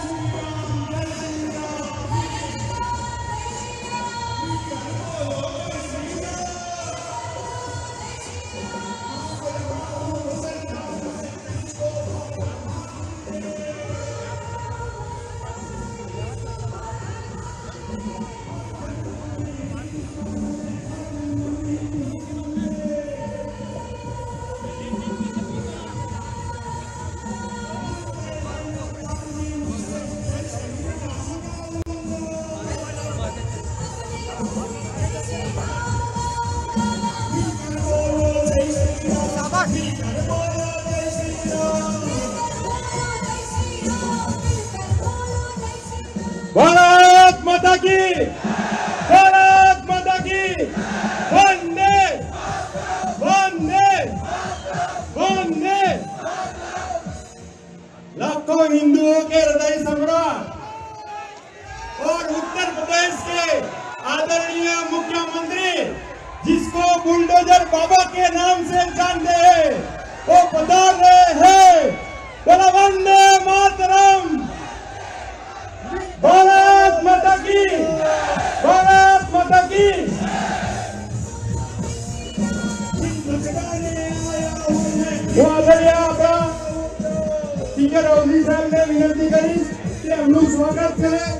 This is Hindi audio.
Brasil! की। भारत माता की। वंदे। वंदे। वंदे। लाखों हिंदुओं के हृदय सम्राट और उत्तर प्रदेश के आदरणीय मुख्यमंत्री जिसको बुलडोजर बाबा के नाम से जानते हैं, वो बता रहे हैं, बोला, वंदे मातरम। aquí. वहाँ पर आपका टीचर ऑफिसर ने विनती करी कि हम लोग स्वागत करें